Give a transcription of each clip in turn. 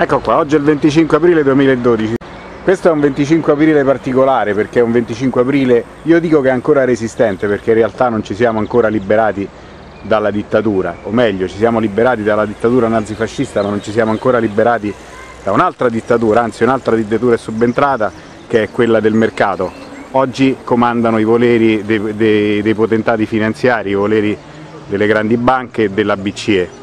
Ecco qua, oggi è il 25 aprile 2012. Questo è un 25 aprile particolare perché è un 25 aprile, io dico che è ancora resistente perché in realtà non ci siamo ancora liberati dalla dittatura, o meglio ci siamo liberati dalla dittatura nazifascista ma non ci siamo ancora liberati da un'altra dittatura, anzi un'altra dittatura è subentrata che è quella del mercato. Oggi comandano i voleri dei, dei, dei potentati finanziari, i voleri delle grandi banche e della BCE.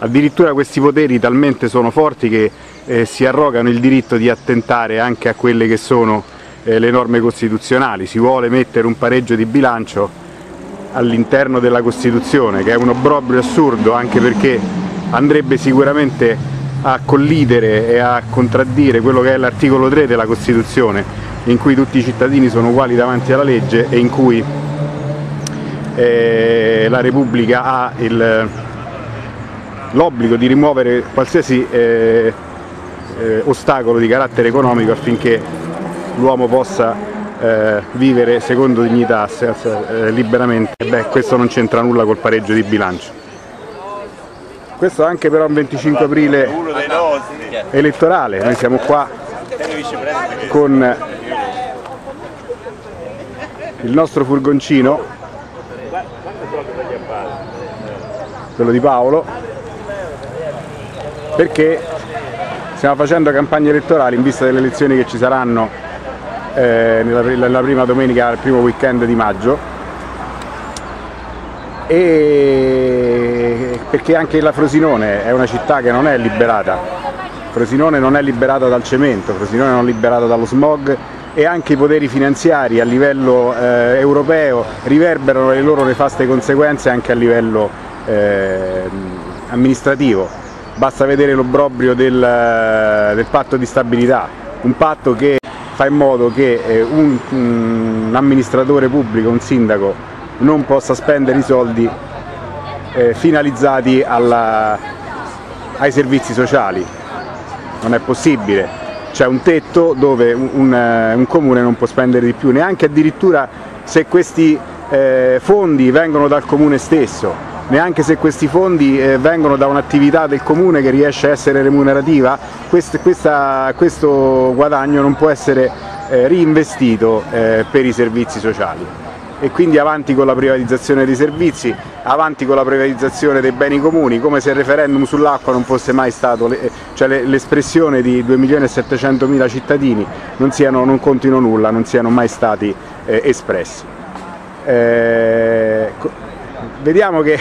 Addirittura questi poteri talmente sono forti che eh, si arrogano il diritto di attentare anche a quelle che sono eh, le norme costituzionali. Si vuole mettere un pareggio di bilancio all'interno della Costituzione, che è un obbrobrio assurdo anche perché andrebbe sicuramente a collidere e a contraddire quello che è l'articolo 3 della Costituzione, in cui tutti i cittadini sono uguali davanti alla legge e in cui eh, la Repubblica ha l'obbligo di rimuovere qualsiasi eh, eh, ostacolo di carattere economico affinché l'uomo possa eh, vivere secondo dignità eh, liberamente. Beh, questo non c'entra nulla col pareggio di bilancio. Questo anche però un 25 aprile elettorale, noi siamo qua con il nostro furgoncino quello di Paolo, perché stiamo facendo campagne elettorali in vista delle elezioni che ci saranno eh, nella, nella, prima domenica, il primo weekend di maggio. E perché anche la Frosinone è una città che non è liberata, Frosinone non è liberata dal cemento, Frosinone non è liberata dallo smog e anche i poteri finanziari a livello eh, europeo riverberano le loro nefaste conseguenze anche a livello eh, amministrativo, basta vedere l'obbrobrio del, del, patto di stabilità, un patto che fa in modo che eh, un, un, amministratore pubblico, un sindaco, non possa spendere i soldi eh, finalizzati alla, ai servizi sociali, non è possibile, c'è un tetto dove un, un, un, comune non può spendere di più, neanche addirittura se questi eh, fondi vengono dal comune stesso, neanche se questi fondi eh, vengono da un'attività del comune che riesce a essere remunerativa, questo, questa, questo guadagno non può essere eh, reinvestito eh, per i servizi sociali e quindi avanti con la privatizzazione dei servizi, avanti con la privatizzazione dei beni comuni, come se il referendum sull'acqua non fosse mai stato, cioè l'espressione di 2 milioni e 700 mila cittadini non, siano, non contino nulla, non siano mai stati eh, espressi. Eh, vediamo che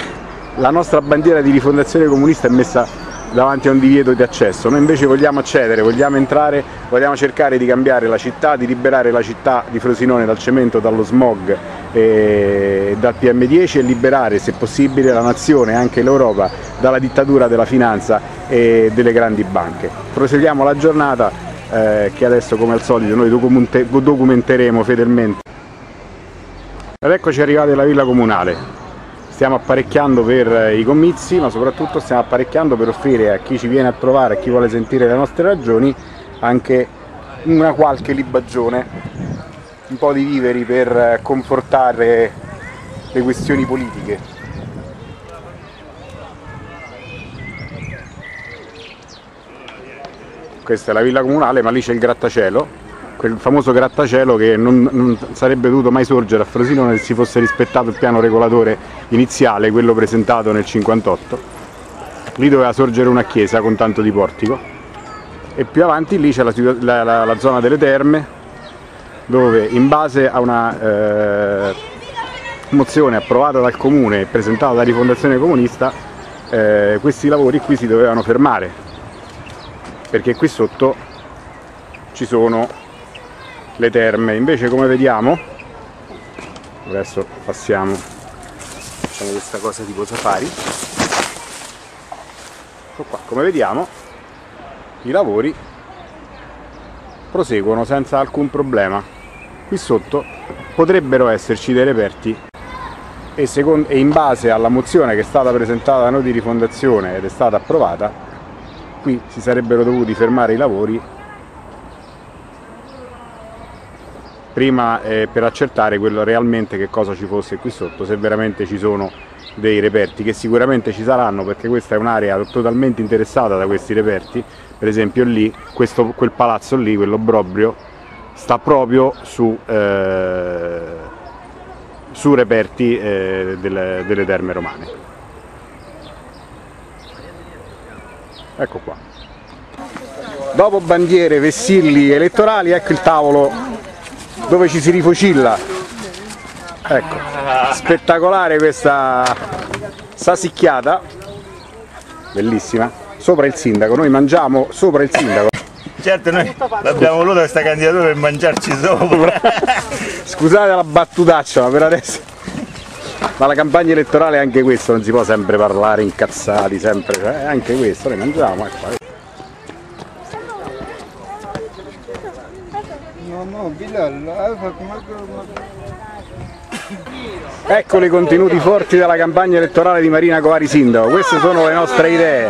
la nostra bandiera di rifondazione comunista è messa davanti a un divieto di accesso, noi invece vogliamo accedere, vogliamo entrare, vogliamo cercare di cambiare la città, di liberare la città di Frosinone dal cemento, dallo smog e dal PM10 e liberare se possibile la nazione e anche l'Europa dalla dittatura della finanza e delle grandi banche. Proseguiamo la giornata eh, che adesso come al solito noi documenteremo fedelmente. Ed eccoci arrivati alla villa comunale, stiamo apparecchiando per eh, i comizi ma soprattutto stiamo apparecchiando per offrire a chi ci viene a trovare, a chi vuole sentire le nostre ragioni anche una qualche libagione, un po' di viveri per eh, confortare le questioni politiche. Questa è la villa comunale ma lì c'è il grattacielo quel famoso grattacielo che non, non, sarebbe dovuto mai sorgere a Frosinone se si fosse rispettato il piano regolatore iniziale, quello presentato nel 58. Lì doveva sorgere una chiesa con tanto di portico. E più avanti lì c'è la, la, la, la, zona delle terme dove in base a una eh, mozione approvata dal comune e presentata da Rifondazione Comunista eh, questi lavori qui si dovevano fermare. Perché qui sotto ci sono le terme. Invece come vediamo adesso passiamo facciamo questa cosa tipo safari. Ecco qua come vediamo i lavori proseguono senza alcun problema. Qui sotto potrebbero esserci dei reperti e, secondo, e in base alla mozione che è stata presentata da noi di rifondazione ed è stata approvata qui si sarebbero dovuti fermare i lavori prima eh, per accertare quello realmente che cosa ci fosse qui sotto, se veramente ci sono dei reperti, che sicuramente ci saranno perché questa è un'area totalmente interessata da questi reperti, per esempio lì, questo, quel palazzo lì, quello Brobrio, sta proprio su, eh, su reperti eh, delle, delle terme romane. Ecco qua. Dopo bandiere, vessilli elettorali, ecco il tavolo dove ci si rifocilla. Ecco, spettacolare questa sasicchiata, bellissima, sopra il sindaco, noi mangiamo sopra il sindaco. Certo, noi l'abbiamo voluta questa candidatura per mangiarci sopra. Scusate la battutaccia, ma per adesso... Ma la campagna elettorale è anche questo, non si può sempre parlare incazzati, sempre, cioè, è anche questo, noi mangiamo, ecco. Ecco i contenuti forti della campagna elettorale di Marina Coari Sindaco, queste sono le nostre idee.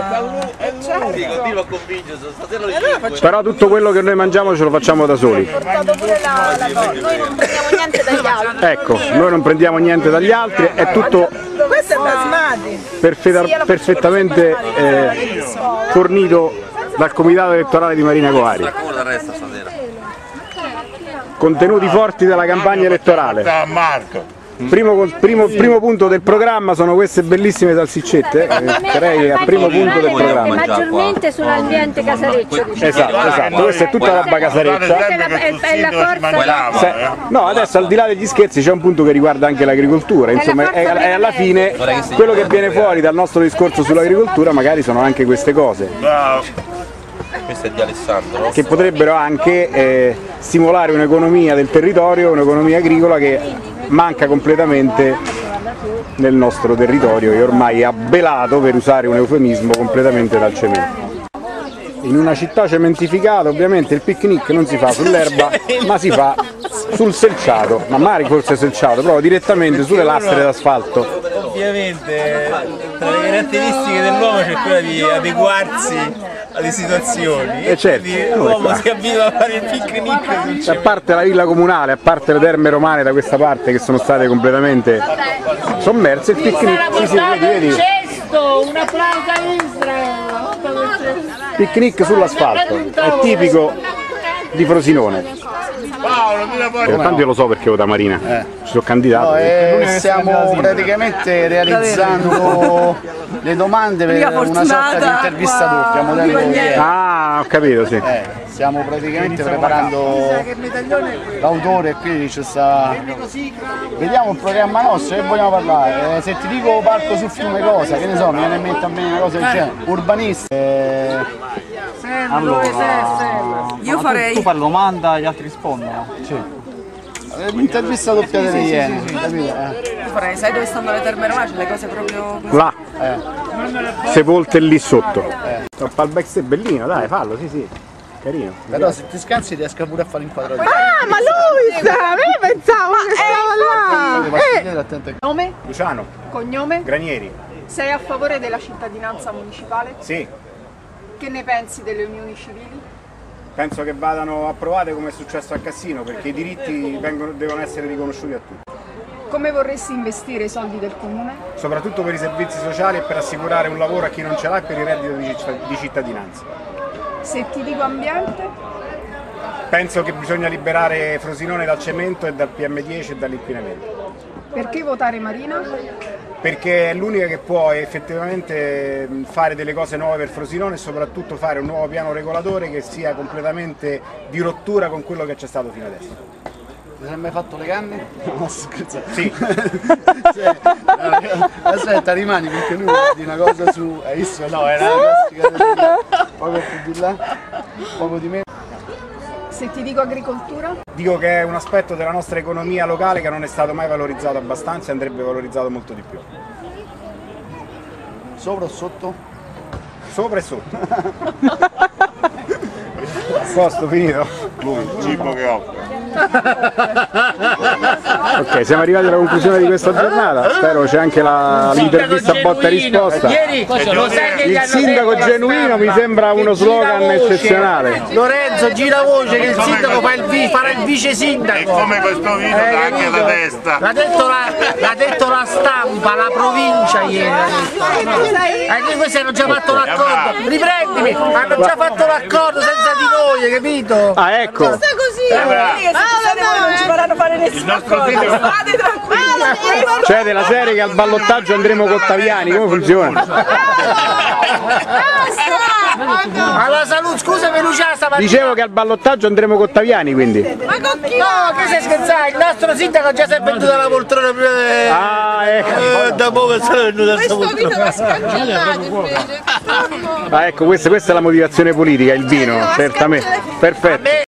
Però tutto quello che noi mangiamo ce lo facciamo da soli. portato pure la, la cosa. Noi non prendiamo niente dagli altri. Ecco, noi non prendiamo niente dagli altri, è tutto perfettamente eh, fornito dal comitato elettorale di Marina Coari. Contenuti forti della campagna elettorale. Primo, primo- primo punto del programma sono queste bellissime salsiccette, eh, direi al primo punto del programma. maggiormente sull'ambiente casareccio diciamo. Esatto, esatto, questa è tutta roba casareccia. È la- è- è la forza- Se- no, adesso al di là degli scherzi c'è un punto che riguarda anche l'agricoltura, insomma è, è alla fine quello che viene fuori dal nostro discorso sull'agricoltura magari sono anche queste cose, Questo è di Alessandro. che potrebbero anche eh, stimolare un'economia del territorio, un'economia agricola che manca completamente nel nostro territorio e ormai è abbelato, per usare un eufemismo, completamente dal cemento. In una città cementificata ovviamente il picnic non si fa sull'erba ma si fa sul selciato, ma magari forse selciato, però direttamente sulle lastre d'asfalto. Ovviamente tra le caratteristiche dell'uomo c'è quella di adeguarsi alle situazioni Eh, certo, l'uomo si abbitua a fare il picnic sul A parte la villa comunale, a parte le terme romane da questa parte che sono state completamente sommerse, il picnic, sì, sì, vedi, un applauso a Israele. picnic sull'asfalto, è tipico di Frosinone. Paolo, tira fuori. Eh, Tanto io lo so perché ho da Marina, ci sono candidato. No, eh, stiamo praticamente realizzando le domande per una sorta di intervista doppia, modello. Ah, ho capito, sì. Eh, stiamo praticamente preparando l'autore qui ci sta. Vediamo il programma nostro che vogliamo parlare. Eh, se ti dico parco sul fiume cosa, che ne so, mi viene in mente a me una cosa del genere. Urbanista. Eh, Io farei. Tu fai la domanda e gli altri rispondono. eh, l'intervista doppia delle Iene, capito? Eh. Io farei, sai dove stanno le terme romane? C'è le cose proprio così. Là, sepolte lì sotto. Troppo al backstage, bellino, dai, fallo, sì, sì. Carino. Però se ti scansi riesco pure a fare inquadrature. Ah, ma lui sta! Io pensavo che stava là! Che- Nome? Luciano, Cognome? Granieri. Sei a favore della cittadinanza municipale? Sì, Che ne pensi delle unioni civili? penso che vadano approvate come è successo a Cassino, perché i diritti vengono- devono essere riconosciuti a tutti. Come vorresti investire i soldi del comune? soprattutto per i servizi sociali e per assicurare un lavoro a chi non ce l'ha e per il reddito di citt- di cittadinanza. Se ti dico ambiente? Penso che bisogna liberare Frosinone dal cemento e dal PM10 e dall'inquinamento, Perché votare Marina? Perché è l'unica che può effettivamente fare delle cose nuove per Frosinone e soprattutto fare un nuovo piano regolatore che sia completamente di rottura con quello che c'è stato fino adesso. Ti sei mai fatto le canne? No, scusa. Sì. Sì. Aspetta, rimani perché lui di una cosa su. Hai visto? No, era una classica. Poco più di là, poco di meno. Se ti dico agricoltura? Dico che è un aspetto della nostra economia locale che non è stato mai valorizzato abbastanza e andrebbe valorizzato molto di più. Sopra o sotto? Sopra e sotto. A posto, finito? Lui, cibo che offre. Ok, siamo arrivati alla conclusione di questa giornata, spero c'è anche la- l'intervista botta e risposta. Ieri Il sindaco genuino mi sembra uno slogan eccezionale. Lorenzo gira voce che il sindaco fa il farà il vice sindaco. E come questo video Eh, anche la testa. L'ha detto la, l'ha detto la stampa, la provincia ieri. l'ha detto. Eh, che questi hanno già fatto l'accordo. Riprendimi, hanno già fatto l'accordo senza di noi, hai capito? Ah ecco, così. non ci faranno fare Il nessuno. nostro sindaco State tranquilli. cioè della serie che al ballottaggio andremo con Taviani, come funziona? Dicevo che al ballottaggio andremo con Taviani quindi. Ma con chi? No, che sei scherzato? Il nostro sindaco già si è venduto la poltrona prima di- Ah ecco, Eh, da poco è venuto a Questo video va scancellato invece. ah, ecco questa, questa è la motivazione politica, il vino, certamente. Perfetto.